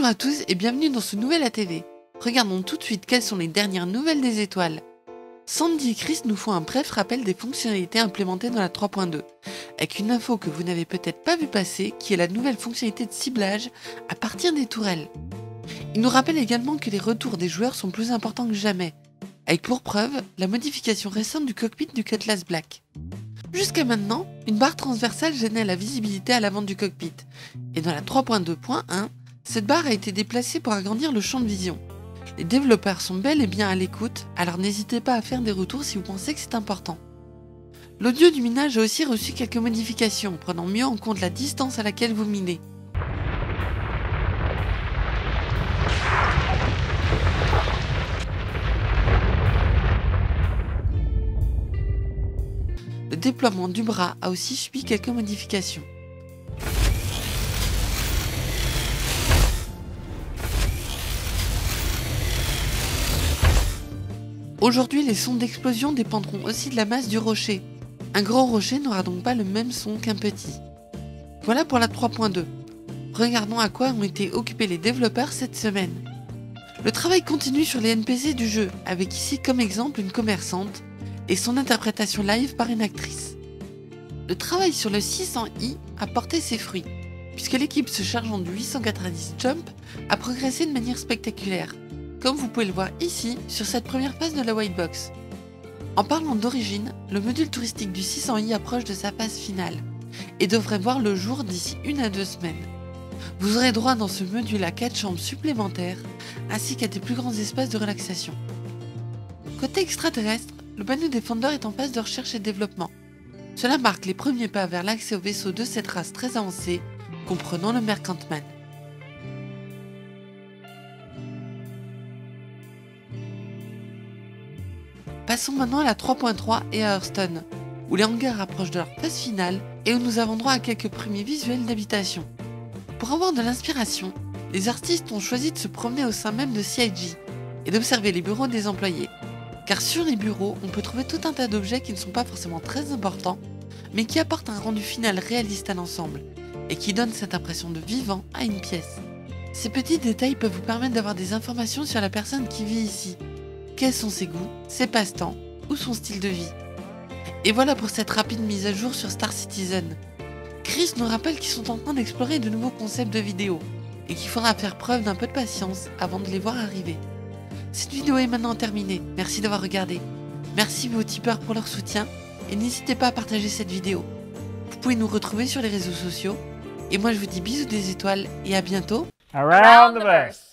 Bonjour à tous et bienvenue dans ce nouvel ATV. Regardons tout de suite quelles sont les dernières nouvelles des étoiles. Sandy et Chris nous font un bref rappel des fonctionnalités implémentées dans la 3.2, avec une info que vous n'avez peut-être pas vu passer, qui est la nouvelle fonctionnalité de ciblage à partir des tourelles. Ils nous rappellent également que les retours des joueurs sont plus importants que jamais, avec pour preuve la modification récente du cockpit du Cutlass Black. Jusqu'à maintenant, une barre transversale gênait la visibilité à l'avant du cockpit, et dans la 3.2.1, cette barre a été déplacée pour agrandir le champ de vision. Les développeurs sont bel et bien à l'écoute, alors n'hésitez pas à faire des retours si vous pensez que c'est important. L'audio du minage a aussi reçu quelques modifications, prenant mieux en compte la distance à laquelle vous minez. Le déploiement du bras a aussi subi quelques modifications. Aujourd'hui, les sons d'explosion dépendront aussi de la masse du rocher. Un gros rocher n'aura donc pas le même son qu'un petit. Voilà pour la 3.2. Regardons à quoi ont été occupés les développeurs cette semaine. Le travail continue sur les NPC du jeu, avec ici comme exemple une commerçante et son interprétation live par une actrice. Le travail sur le 600i a porté ses fruits, puisque l'équipe se chargeant du 890 Jump a progressé de manière spectaculaire, comme vous pouvez le voir ici sur cette première phase de la white box. En parlant d'origine, le module touristique du 600i approche de sa phase finale et devrait voir le jour d'ici une à deux semaines. Vous aurez droit dans ce module à 4 chambres supplémentaires ainsi qu'à des plus grands espaces de relaxation. Côté extraterrestre, le panneau Defender est en phase de recherche et développement. Cela marque les premiers pas vers l'accès aux vaisseaux de cette race très avancée, comprenant le Mercantman. Passons maintenant à la 3.3 et à Hearthstone, où les hangars approchent de leur phase finale et où nous avons droit à quelques premiers visuels d'habitation. Pour avoir de l'inspiration, les artistes ont choisi de se promener au sein même de CIG et d'observer les bureaux des employés. Car sur les bureaux, on peut trouver tout un tas d'objets qui ne sont pas forcément très importants, mais qui apportent un rendu final réaliste à l'ensemble, et qui donnent cette impression de vivant à une pièce. Ces petits détails peuvent vous permettre d'avoir des informations sur la personne qui vit ici, quels sont ses goûts, ses passe-temps ou son style de vie. Et voilà pour cette rapide mise à jour sur Star Citizen. Chris nous rappelle qu'ils sont en train d'explorer de nouveaux concepts de vidéos et qu'il faudra faire preuve d'un peu de patience avant de les voir arriver. Cette vidéo est maintenant terminée, merci d'avoir regardé. Merci vos tipeurs pour leur soutien et n'hésitez pas à partager cette vidéo. Vous pouvez nous retrouver sur les réseaux sociaux et moi je vous dis bisous des étoiles et à bientôt. Around the.